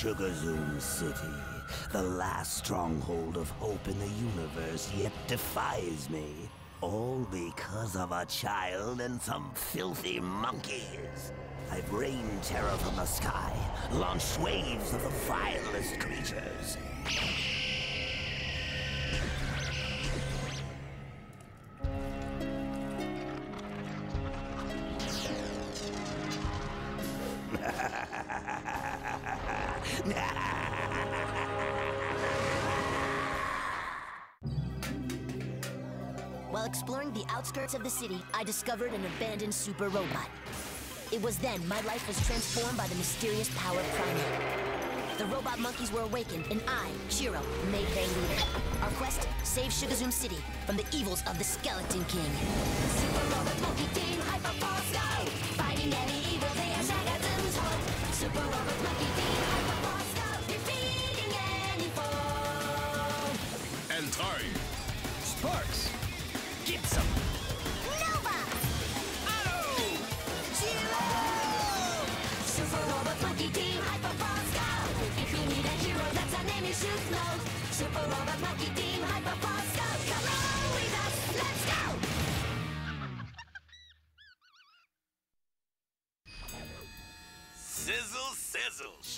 Shuggazoom City. The last stronghold of hope in the universe yet defies me. All because of a child and some filthy monkeys. I've rained terror from the sky, launched waves of the vilest creatures. While exploring the outskirts of the city, I discovered an abandoned super robot. It was then my life was transformed by the mysterious power of Primate. The robot monkeys were awakened, and I, Chiro, made their leader. Our quest, save Shuggazoom City from the evils of the Skeleton King. Super robot monkey team, Hyperforce Go! Fighting any evil, they are Shuggazoom's hope. Super robot monkey team, Hyperforce Go! Defeating any foe. And time. Sparks! Get some!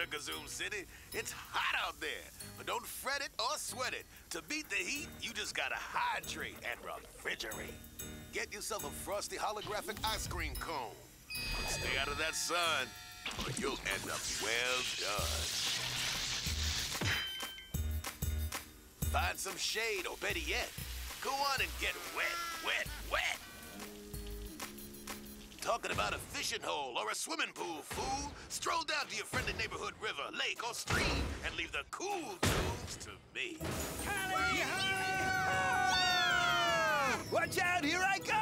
Sizzle, Sugar Zoom City. It's hot out there, but don't fret it or sweat it. To beat the heat, you just gotta hydrate and refrigerate. Get yourself a frosty holographic ice cream cone. Stay out of that sun, or you'll end up well done. Find some shade, or better yet, go on and get wet, wet, wet. Talking about a fishing hole or a swimming pool, fool. Stroll down to your friendly neighborhood river, lake, or stream and leave the cool tunes to me. Watch out, here I go!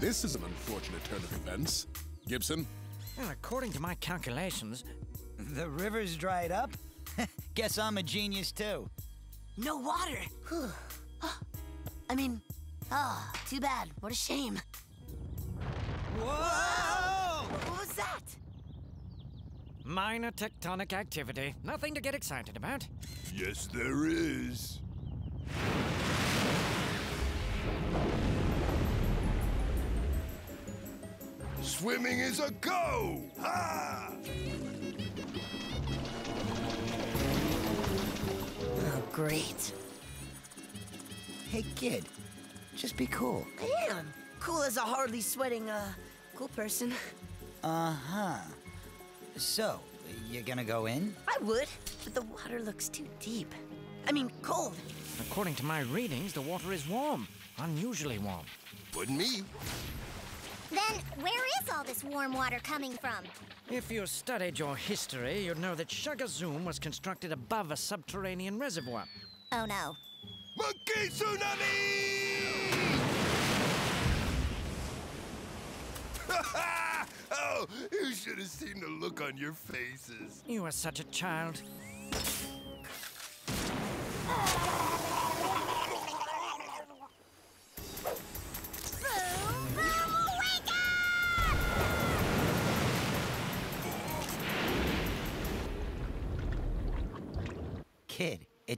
This is an unfortunate turn of events. Gibson, Well, according to my calculations, The river's dried up? Guess I'm a genius too. No water! I mean, ah, too bad. What a shame. Whoa! What was that? minor tectonic activity. Nothing to get excited about. yes, there is. Swimming is a go! Ha! Great. Hey, kid, just be cool. I am. Cool as a hardly sweating, uh, cool person. Uh huh. So, you're gonna go in? I would, but the water looks too deep. I mean, cold. According to my readings, the water is warm. Unusually warm. Wouldn't me. Then where is all this warm water coming from? If you studied your history, you'd know that Shuggazoom was constructed above a subterranean reservoir. Oh no. Monkey tsunami! oh, you should have seen the look on your faces. You are such a child.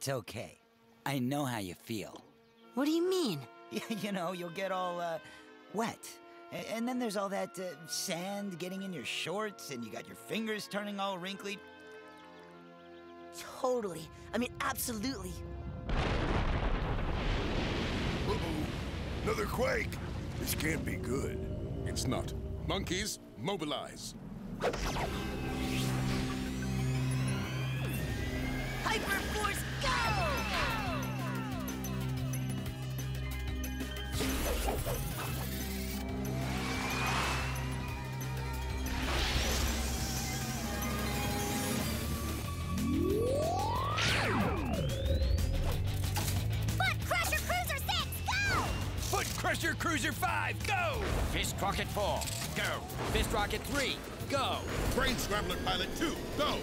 it's okay. I know how you feel. What do you mean? you know, you'll get all uh, wet. And then there's all that uh, sand getting in your shorts, and you got your fingers turning all wrinkly. Totally. I mean, absolutely. Uh-oh. Another quake. This can't be good. It's not. Monkeys, mobilize. Cruiser 5, go! Fist Rocket 4, go. Fist Rocket 3, go. Brain Scrambler Pilot 2, go!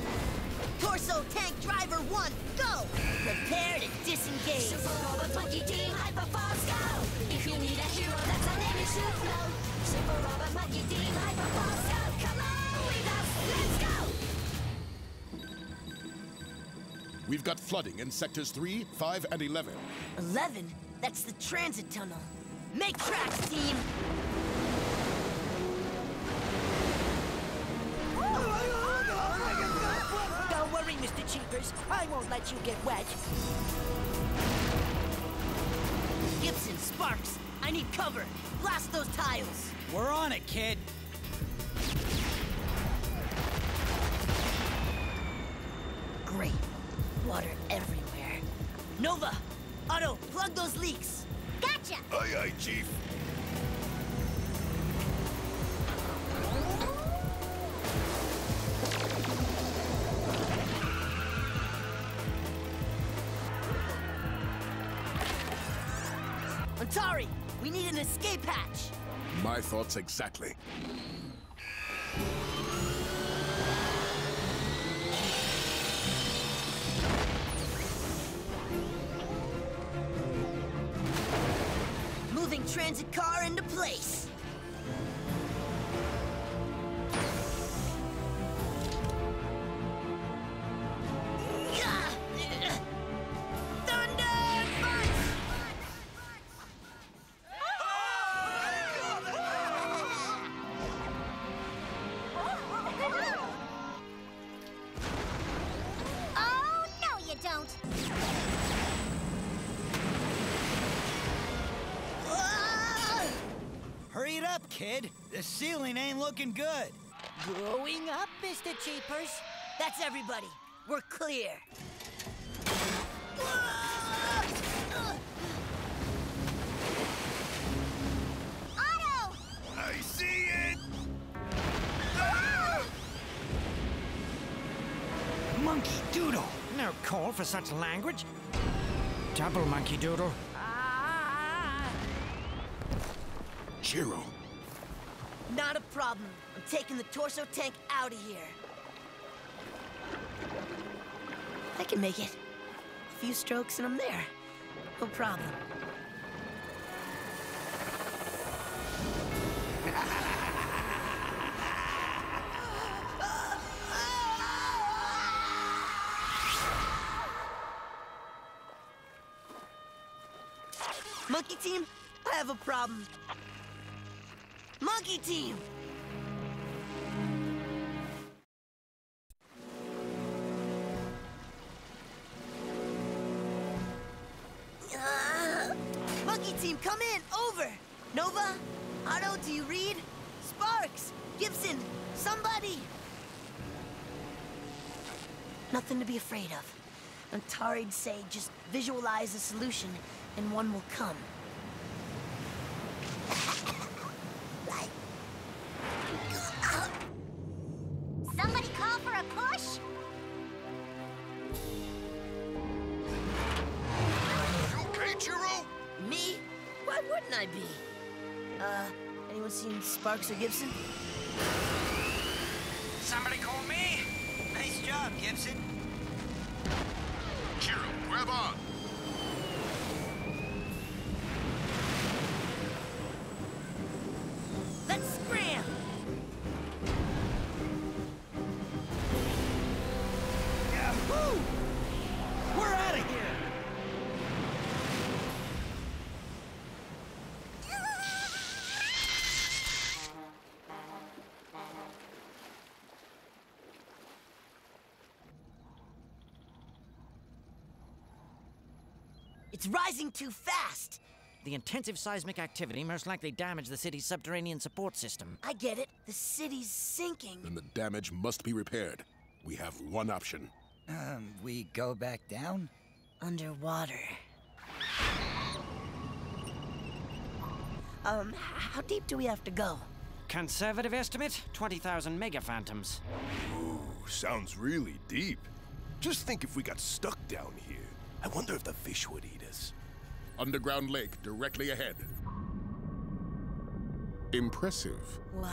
Torso Tank Driver 1, go! Prepare to disengage. Super Robot Monkey Team Hyperforce Go! If you need a hero, that's our name is Suplo. Super Robot Monkey Team Hyperforce Go! Come on with us, let's go! We've got flooding in sectors 3, 5, and 11. 11? That's the transit tunnel. Make tracks, team! Don't worry, Mr. Cheapers. I won't let you get wet. Gibson, Sparks, I need cover. Blast those tiles. We're on it, kid. Great. Water everywhere. Nova! Otto, plug those leaks! Gotcha! Aye, aye, Chief. Antauri, we need an escape hatch! My thoughts exactly. Transit car into place. Ceiling ain't looking good. Going up, Mr. Cheapers. That's everybody. We're clear. Otto! I see it! Ah! Monkey Doodle. No call for such language. Double monkey doodle. Chiro, Not a problem. I'm taking the torso tank out of here. I can make it. A few strokes and I'm there. No problem. Monkey team, I have a problem. Monkey team! Ah! Monkey team, come in! Over! Nova? Otto, do you read? Sparks! Gibson! Somebody! Nothing to be afraid of. Antauri'd say just visualize a solution and one will come. Or Gibson? It's rising too fast! The intensive seismic activity most likely damaged the city's subterranean support system. I get it. The city's sinking. Then the damage must be repaired. We have one option. Um, we go back down? Underwater. Um, how deep do we have to go? Conservative estimate 20,000 megaphantoms. Ooh, sounds really deep. Just think if we got stuck down here. I wonder if the fish would eat us. Underground lake directly ahead. Impressive. Wow.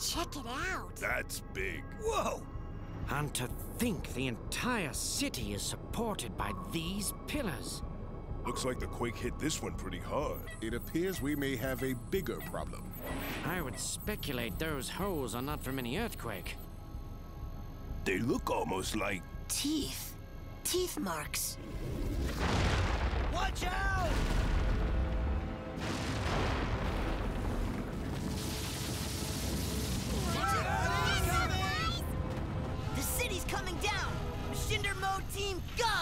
Check it out. That's big. Whoa! And to think the entire city is supported by these pillars. Looks like the quake hit this one pretty hard. It appears we may have a bigger problem. I would speculate those holes are not from any earthquake. They look almost like. Teeth. Teeth marks. Watch out! The city's coming down! Shinder Mode team, go!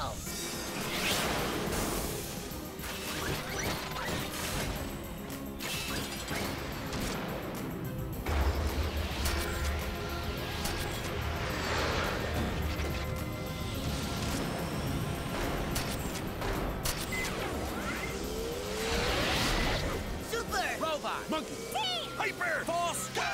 Monkey! Hyper! Force!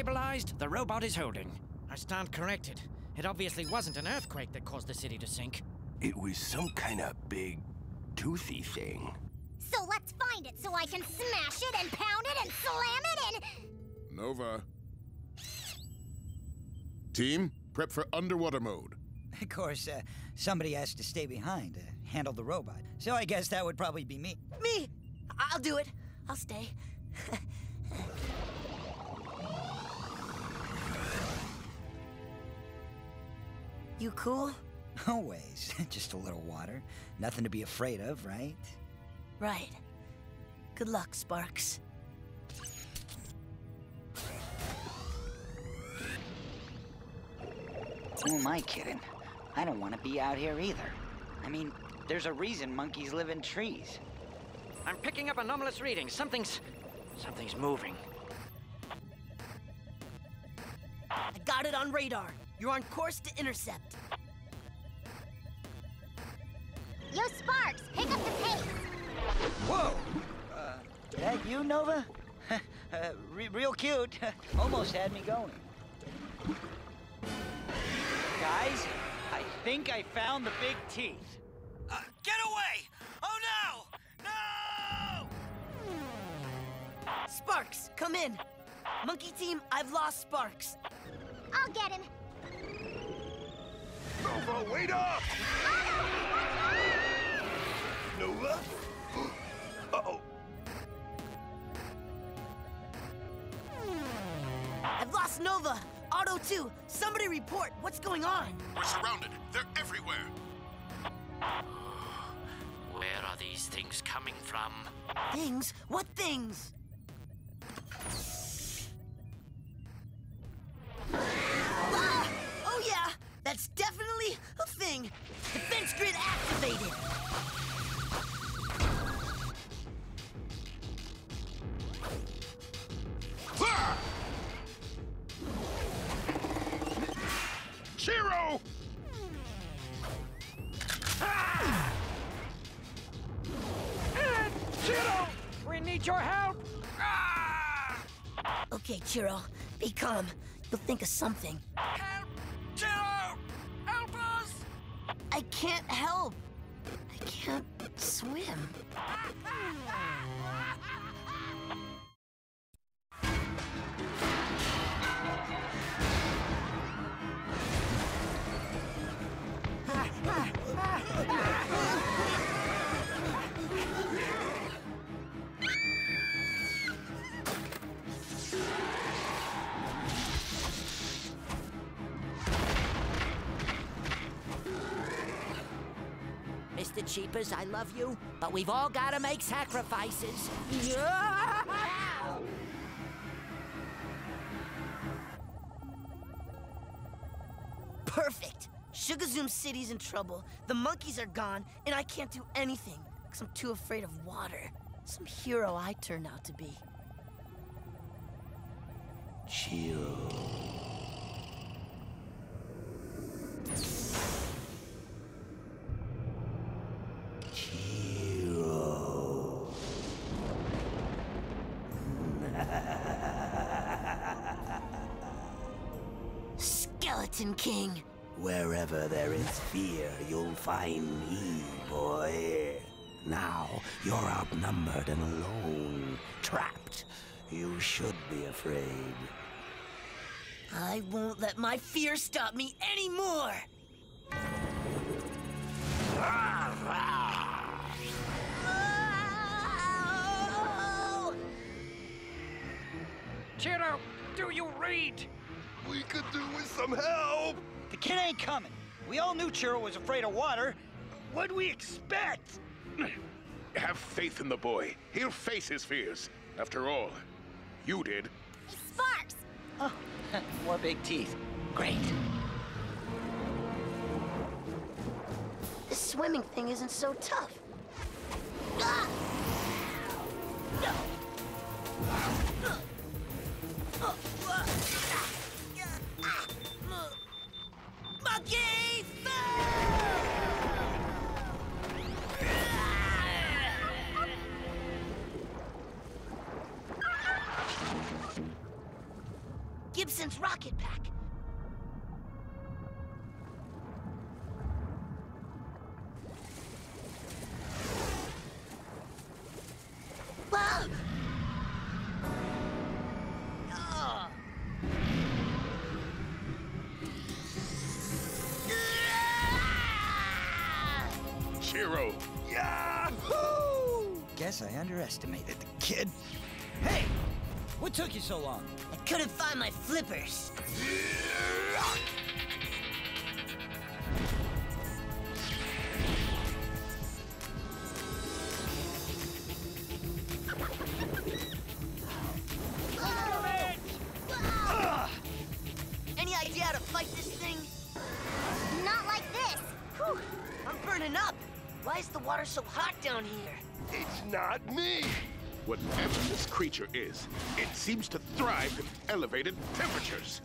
Stabilized, the robot is holding. I stand corrected. It obviously wasn't an earthquake that caused the city to sink. It was some kind of big, toothy thing. So let's find it so I can smash it and pound it and slam it and. Nova. Team, prep for underwater mode. Of course, uh, somebody has to stay behind to handle the robot. So I guess that would probably be me. Me! I'll do it. I'll stay. you cool? Always. Just a little water. Nothing to be afraid of, right? Right. Good luck, Sparks. Who am I kidding? I don't want to be out here either. I mean, there's a reason monkeys live in trees. I'm picking up anomalous readings. Something's. something's moving. I got it on radar. You're on course to intercept. Yo, Sparks, pick up the pace. Whoa! Uh, that you, Nova? uh, re- real cute. Almost had me going. Guys, I think I found the big teeth. Uh, get away! Oh no! No! Sparks, come in. Monkey team, I've lost Sparks. I'll get him. Nova, wait up! Nova? Uh-oh. I've lost Nova. Otto 2, somebody report. What's going on? We're surrounded. They're everywhere. Where are these things coming from? Things? What things? Ah! Oh yeah, that's definitely a thing. Defense grid activated. Shiro! Chiro! We need your help! Okay, Chiro, be calm. You'll think of something. Swim. Mr. Cheapers, I love you, but we've all got to make sacrifices. Perfect. Shuggazoom City's in trouble. The monkeys are gone, and I can't do anything because I'm too afraid of water. Some hero I turned out to be. Chill. Find me, boy. Now, you're outnumbered and alone, trapped. You should be afraid. I won't let my fear stop me anymore! Oh! Chiro, do you read? We could do with some help. The kid ain't coming. We all knew Chiro was afraid of water. What'd we expect? Have faith in the boy. He'll face his fears. After all, you did. Sparks! Oh, more big teeth. Great. This swimming thing isn't so tough. Chiro, Yahoo! Guess I underestimated the kid. Hey! What took you so long? I couldn't find my flippers. Any idea how to fight this thing? Not like this! Whew, I'm burning up. Why is the water so hot down here? It's not me. whatever this creature is, it seems to thrive in elevated temperatures.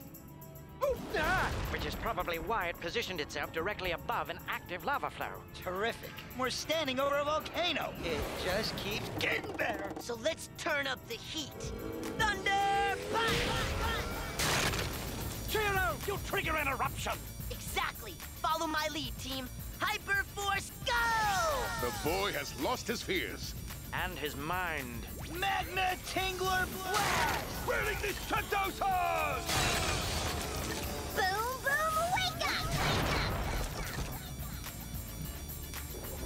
Ah! Which is probably why it positioned itself directly above an active lava flow. Terrific. We're standing over a volcano. It just keeps getting better. So let's turn up the heat. Thunder! Punch! Chiro, you trigger an eruption! Exactly. Follow my lead, team. Hyper Force, go! The boy has lost his fears. And his mind. Magna Tingler Blast! Whirling these Trentosas! Boom, boom, wake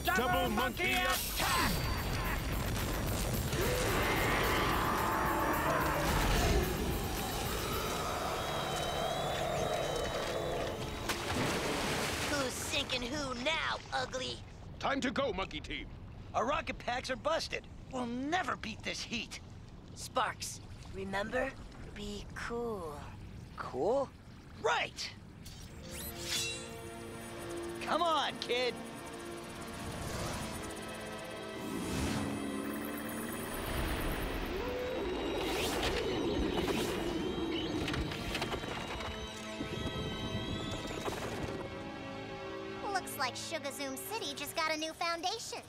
up! Double, monkey attack! Who's ugly? Time to go, monkey team. Our rocket packs are busted. We'll never beat this heat. Sparks, remember? Be cool. Cool? Right! Come on, kid. Like Shuggazoom City just got a new foundation.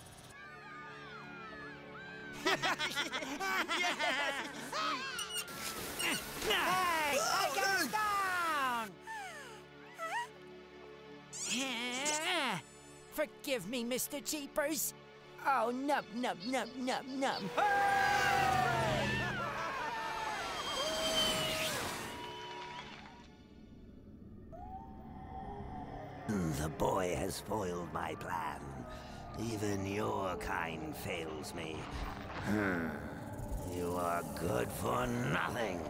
Hey, I goes down! Yeah. Forgive me, Mr. Cheapers. Oh, nub, nub, nub, nub, nub. The boy has foiled my plan. Even your kind fails me. You are good for nothing.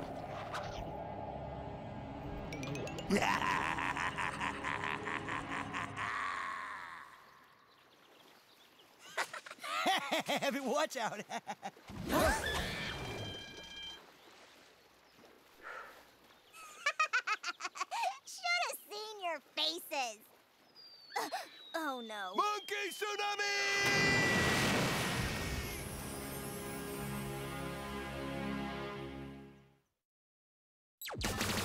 Watch out. you